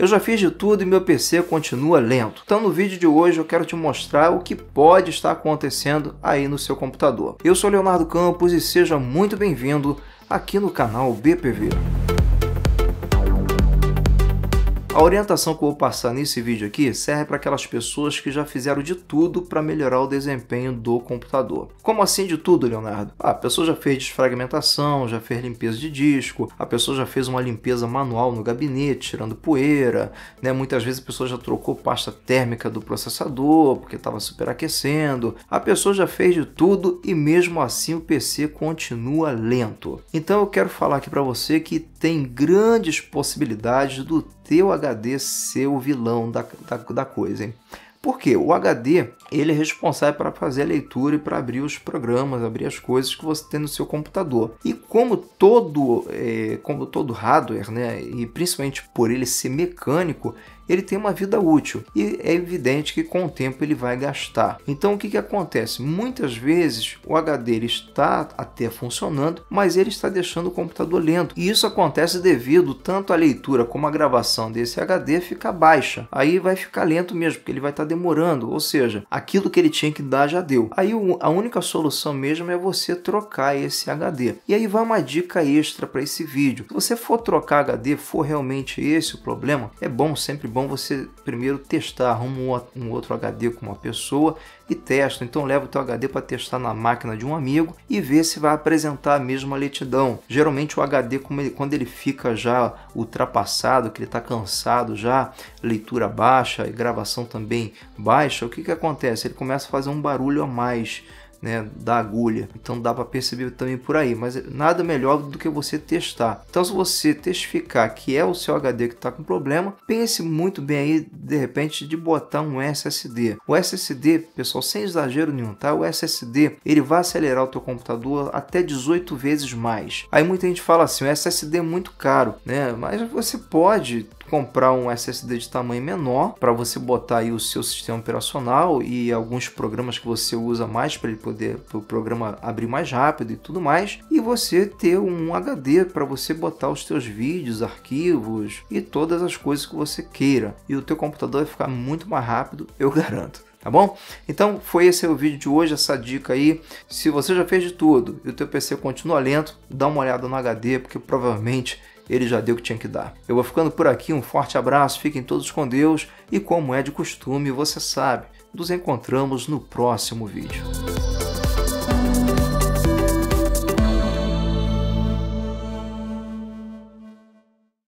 Eu já fiz de tudo e meu PC continua lento. Então no vídeo de hoje eu quero te mostrar o que pode estar acontecendo aí no seu computador. Eu sou Leonardo Campos e seja muito bem-vindo aqui no canal BPV. A orientação que eu vou passar nesse vídeo aqui serve para aquelas pessoas que já fizeram de tudo para melhorar o desempenho do computador. Como assim de tudo, Leonardo? Ah, a pessoa já fez desfragmentação, já fez limpeza de disco, a pessoa já fez uma limpeza manual no gabinete, tirando poeira, né? Muitas vezes a pessoa já trocou pasta térmica do processador porque estava superaquecendo. A pessoa já fez de tudo e mesmo assim o PC continua lento. Então eu quero falar aqui para você que tem grandes possibilidades do teu HD ser o vilão da, da, da coisa, hein? Porque o HD ele é responsável para fazer a leitura e para abrir os programas, abrir as coisas que você tem no seu computador. E como todo, é, como todo hardware, né, e principalmente por ele ser mecânico, ele tem uma vida útil e é evidente que com o tempo ele vai gastar. Então o que, que acontece? Muitas vezes o HD ele está até funcionando, mas ele está deixando o computador lento. E isso acontece devido tanto à leitura como à gravação desse HD ficar baixa. Aí vai ficar lento mesmo, porque ele vai estar demorando, ou seja, aquilo que ele tinha que dar já deu. Aí a única solução mesmo é você trocar esse HD. E aí vai uma dica extra para esse vídeo. Se você for trocar HD, for realmente esse o problema, é bom, sempre bom bom você primeiro testar, arruma um outro HD com uma pessoa e testa. Então leva o teu HD para testar na máquina de um amigo e vê se vai apresentar a mesma letidão. Geralmente o HD, quando ele fica já ultrapassado, que ele está cansado já, leitura baixa e gravação também baixa, o que, que acontece? Ele começa a fazer um barulho a mais né, da agulha. Então dá para perceber também por aí, mas nada melhor do que você testar. Então se você testificar que é o seu HD que está com problema, pense muito bem aí de repente de botar um SSD. O SSD, pessoal, sem exagero nenhum, tá? O SSD ele vai acelerar o teu computador até 18 vezes mais. Aí muita gente fala assim, o SSD é muito caro, né? Mas você pode comprar um SSD de tamanho menor para você botar aí o seu sistema operacional e alguns programas que você usa mais para ele poder o programa abrir mais rápido e tudo mais e você ter um HD para você botar os seus vídeos, arquivos e todas as coisas que você queira e o teu computador vai ficar muito mais rápido, eu garanto tá bom? Então foi esse o vídeo de hoje, essa dica aí. Se você já fez de tudo e o teu PC continua lento, dá uma olhada no HD, porque provavelmente ele já deu o que tinha que dar. Eu vou ficando por aqui, um forte abraço, fiquem todos com Deus e como é de costume, você sabe, nos encontramos no próximo vídeo.